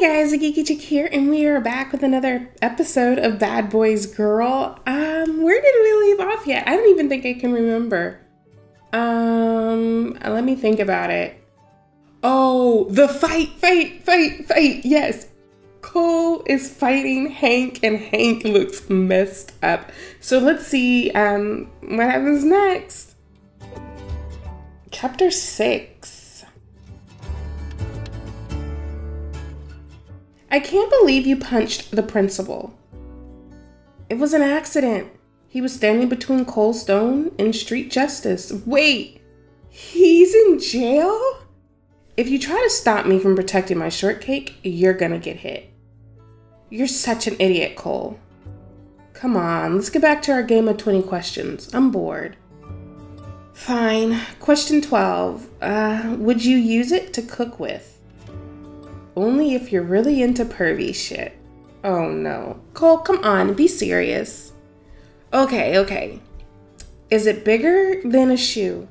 guys, Geeky Chick here, and we are back with another episode of Bad Boys Girl. Um, where did we leave off yet? I don't even think I can remember. Um, let me think about it. Oh, the fight, fight, fight, fight. Yes. Cole is fighting Hank, and Hank looks messed up. So let's see um, what happens next. Chapter 6. I can't believe you punched the principal. It was an accident. He was standing between Cole Stone and street justice. Wait, he's in jail? If you try to stop me from protecting my shortcake, you're gonna get hit. You're such an idiot, Cole. Come on, let's get back to our game of 20 questions. I'm bored. Fine. Question 12. Uh, would you use it to cook with? Only if you're really into pervy shit. Oh no. Cole, come on, be serious. Okay, okay. Is it bigger than a shoe?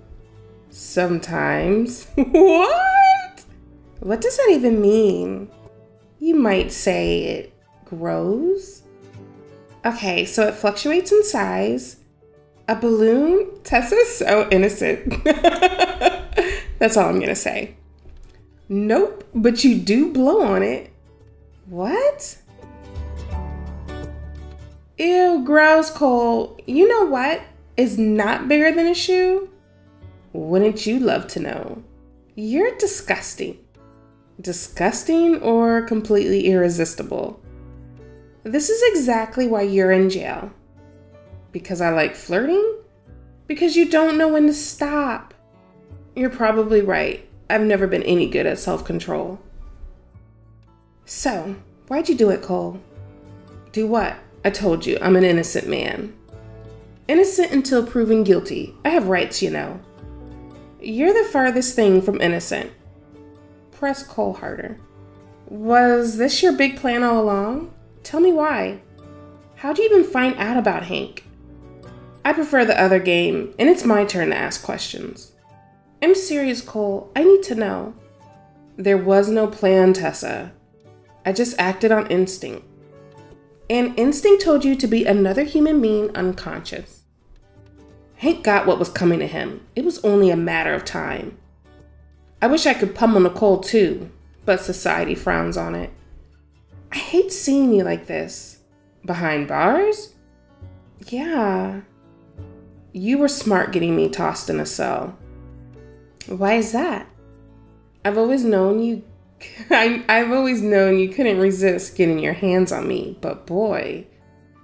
Sometimes. what? What does that even mean? You might say it grows. Okay, so it fluctuates in size. A balloon? Tessa's so innocent. That's all I'm gonna say. Nope, but you do blow on it. What? Ew, gross, Cole. You know what is not bigger than a shoe? Wouldn't you love to know? You're disgusting. Disgusting or completely irresistible? This is exactly why you're in jail. Because I like flirting? Because you don't know when to stop. You're probably right. I've never been any good at self control. So, why'd you do it, Cole? Do what? I told you, I'm an innocent man. Innocent until proven guilty. I have rights, you know. You're the farthest thing from innocent. Press Cole harder. Was this your big plan all along? Tell me why. How'd you even find out about Hank? I prefer the other game, and it's my turn to ask questions. I'm serious, Cole. I need to know. There was no plan, Tessa. I just acted on instinct. And instinct told you to be another human being unconscious. Hank got what was coming to him. It was only a matter of time. I wish I could pummel Nicole too, but society frowns on it. I hate seeing you like this. Behind bars? Yeah. You were smart getting me tossed in a cell. Why is that? I've always known you. I, I've always known you couldn't resist getting your hands on me, but boy,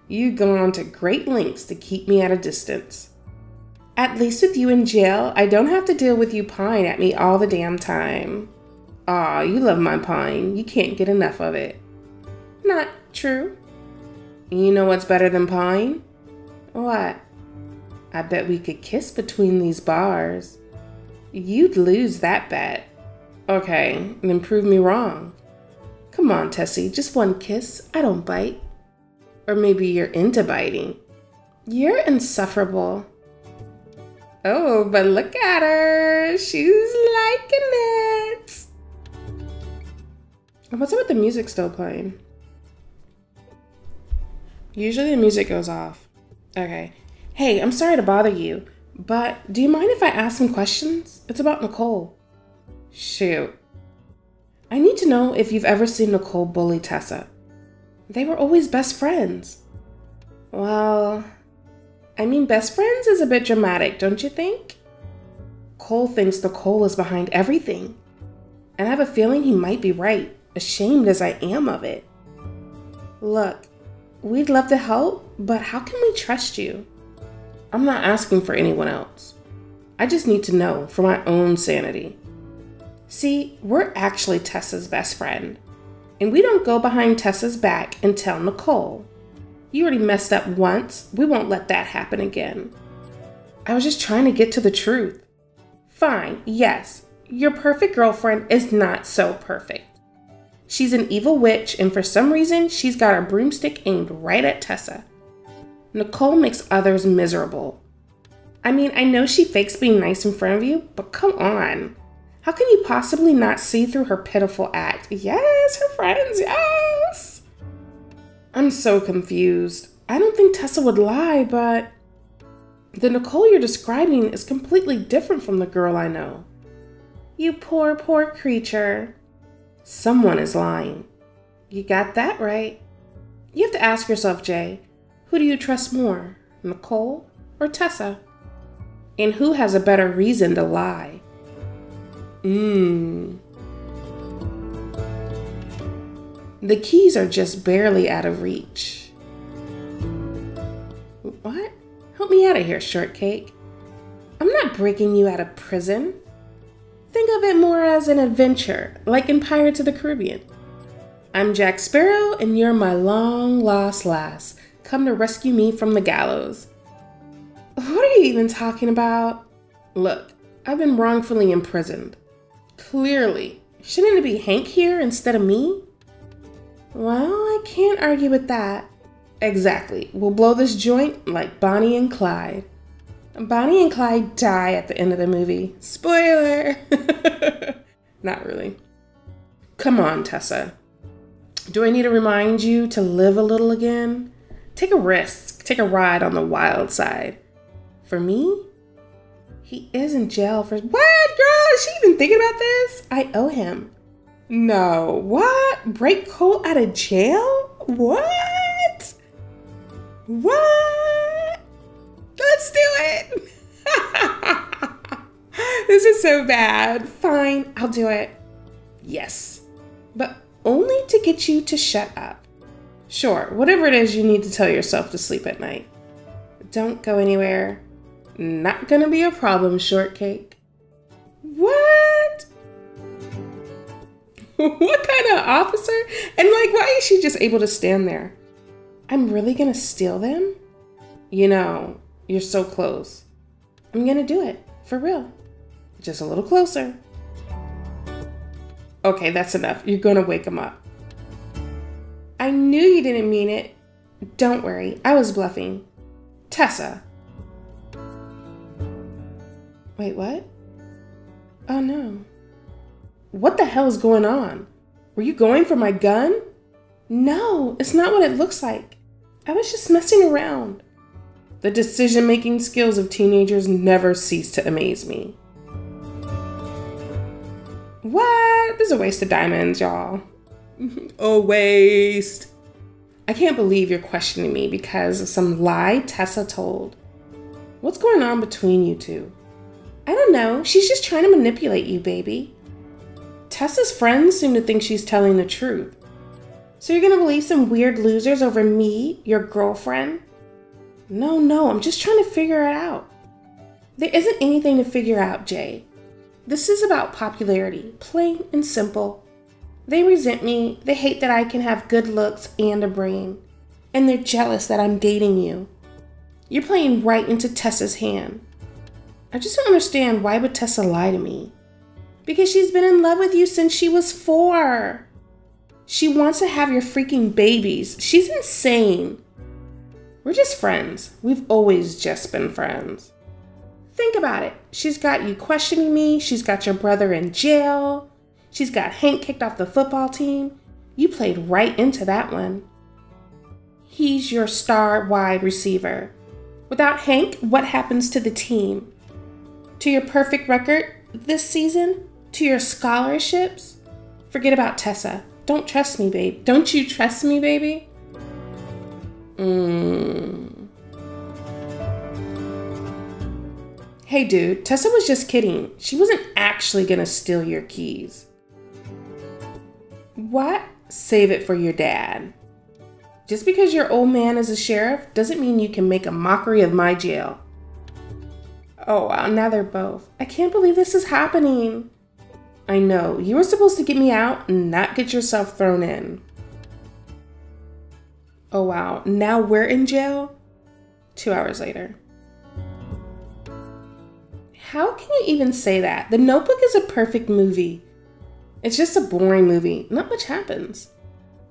you've gone to great lengths to keep me at a distance. At least with you in jail, I don't have to deal with you pine at me all the damn time. Aw, you love my pine. You can't get enough of it. Not true. You know what's better than pine? What? I bet we could kiss between these bars. You'd lose that bet. Okay, then prove me wrong. Come on, Tessie, just one kiss. I don't bite. Or maybe you're into biting. You're insufferable. Oh, but look at her. She's liking it. What's up with the music still playing? Usually the music goes off. Okay. Hey, I'm sorry to bother you, but do you mind if I ask some questions? It's about Nicole. Shoot. I need to know if you've ever seen Nicole bully Tessa. They were always best friends. Well, I mean, best friends is a bit dramatic, don't you think? Cole thinks Nicole is behind everything. And I have a feeling he might be right, ashamed as I am of it. Look, we'd love to help, but how can we trust you? I'm not asking for anyone else. I just need to know for my own sanity. See, we're actually Tessa's best friend, and we don't go behind Tessa's back and tell Nicole. You already messed up once, we won't let that happen again. I was just trying to get to the truth. Fine, yes, your perfect girlfriend is not so perfect. She's an evil witch, and for some reason, she's got her broomstick aimed right at Tessa. Nicole makes others miserable. I mean, I know she fakes being nice in front of you, but come on. How can you possibly not see through her pitiful act? Yes, her friends, yes. I'm so confused. I don't think Tessa would lie, but the Nicole you're describing is completely different from the girl I know. You poor, poor creature. Someone is lying. You got that right. You have to ask yourself, Jay, who do you trust more, Nicole or Tessa? And who has a better reason to lie? Mmm. The keys are just barely out of reach. What? Help me out of here, shortcake. I'm not breaking you out of prison. Think of it more as an adventure, like in Pirates of the Caribbean. I'm Jack Sparrow, and you're my long lost lass, come to rescue me from the gallows. What are you even talking about? Look, I've been wrongfully imprisoned. Clearly. Shouldn't it be Hank here instead of me? Well, I can't argue with that. Exactly. We'll blow this joint like Bonnie and Clyde. Bonnie and Clyde die at the end of the movie. Spoiler! Not really. Come on, Tessa. Do I need to remind you to live a little again? Take a risk, take a ride on the wild side. For me, he is in jail for what, girl? Is she even thinking about this? I owe him. No, what? Break Cole out of jail? What? What? Let's do it. this is so bad. Fine, I'll do it. Yes, but only to get you to shut up. Sure, whatever it is you need to tell yourself to sleep at night. Don't go anywhere. Not gonna be a problem, shortcake. What? what kind of officer? And like, why is she just able to stand there? I'm really gonna steal them? You know, you're so close. I'm gonna do it, for real. Just a little closer. Okay, that's enough. You're gonna wake him up. I knew you didn't mean it. Don't worry, I was bluffing. Tessa, Wait, what? Oh no. What the hell is going on? Were you going for my gun? No, it's not what it looks like. I was just messing around. The decision making skills of teenagers never cease to amaze me. What? This is a waste of diamonds, y'all. a waste. I can't believe you're questioning me because of some lie Tessa told. What's going on between you two? I don't know. She's just trying to manipulate you, baby. Tessa's friends seem to think she's telling the truth. So you're gonna believe some weird losers over me, your girlfriend? No, no, I'm just trying to figure it out. There isn't anything to figure out, Jay. This is about popularity, plain and simple. They resent me, they hate that I can have good looks and a brain, and they're jealous that I'm dating you. You're playing right into Tessa's hand. I just don't understand why would Tessa lie to me? Because she's been in love with you since she was four. She wants to have your freaking babies. She's insane. We're just friends. We've always just been friends. Think about it. She's got you questioning me. She's got your brother in jail. She's got Hank kicked off the football team. You played right into that one. He's your star wide receiver. Without Hank, what happens to the team? To your perfect record this season, to your scholarships, forget about Tessa. Don't trust me, babe. Don't you trust me, baby? Mm. Hey, dude, Tessa was just kidding. She wasn't actually gonna steal your keys. What? Save it for your dad. Just because your old man is a sheriff doesn't mean you can make a mockery of my jail. Oh wow, now they're both. I can't believe this is happening. I know, you were supposed to get me out and not get yourself thrown in. Oh wow, now we're in jail? Two hours later. How can you even say that? The Notebook is a perfect movie. It's just a boring movie. Not much happens.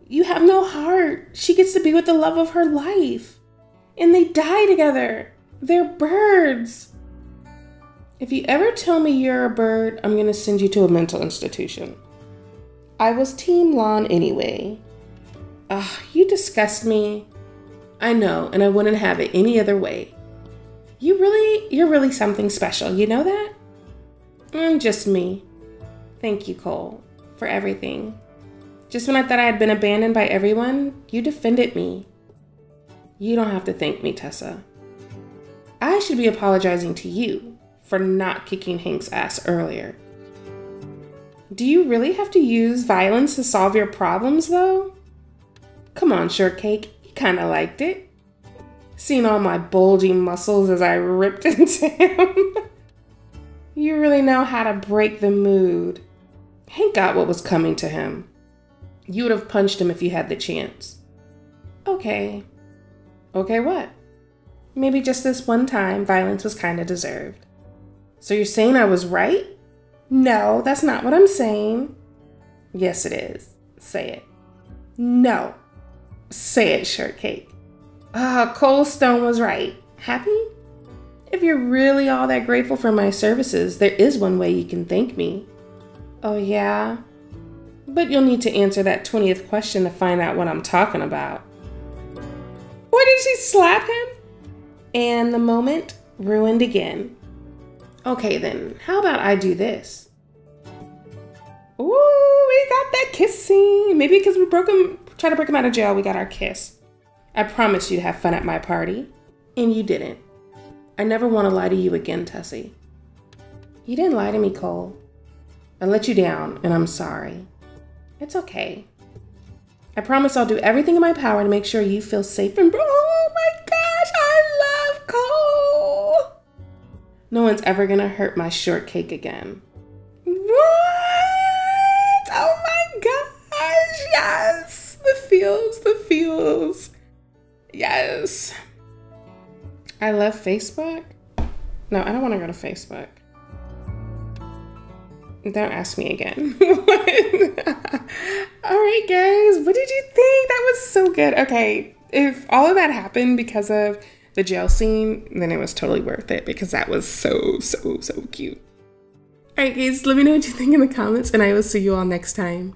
You have no heart. She gets to be with the love of her life. And they die together. They're birds. If you ever tell me you're a bird, I'm gonna send you to a mental institution. I was Team Lon anyway. Ugh, you disgust me. I know, and I wouldn't have it any other way. You really, you're really something special, you know that? I'm just me. Thank you, Cole, for everything. Just when I thought I had been abandoned by everyone, you defended me. You don't have to thank me, Tessa. I should be apologizing to you for not kicking Hank's ass earlier. Do you really have to use violence to solve your problems, though? Come on, Shortcake, you kinda liked it. Seeing all my bulging muscles as I ripped into him. you really know how to break the mood. Hank got what was coming to him. You would have punched him if you had the chance. Okay. Okay, what? Maybe just this one time, violence was kinda deserved. So you're saying I was right? No, that's not what I'm saying. Yes, it is. Say it. No. Say it, Shortcake. Ah, Cole Stone was right. Happy? If you're really all that grateful for my services, there is one way you can thank me. Oh, yeah? But you'll need to answer that 20th question to find out what I'm talking about. Why did she slap him? And the moment ruined again. Okay, then, how about I do this? Ooh, we got that kissing. Maybe because we broke him, tried to break him out of jail, we got our kiss. I promised you'd have fun at my party, and you didn't. I never want to lie to you again, Tessie. You didn't lie to me, Cole. I let you down, and I'm sorry. It's okay. I promise I'll do everything in my power to make sure you feel safe and. Oh my gosh, No one's ever gonna hurt my shortcake again. What? Oh my gosh, yes! The feels, the feels. Yes. I love Facebook. No, I don't want to go to Facebook. Don't ask me again. All right, guys, what did you think? That was so good. Okay, if all of that happened because of the jail scene, then it was totally worth it because that was so, so, so cute. All right, guys, let me know what you think in the comments, and I will see you all next time.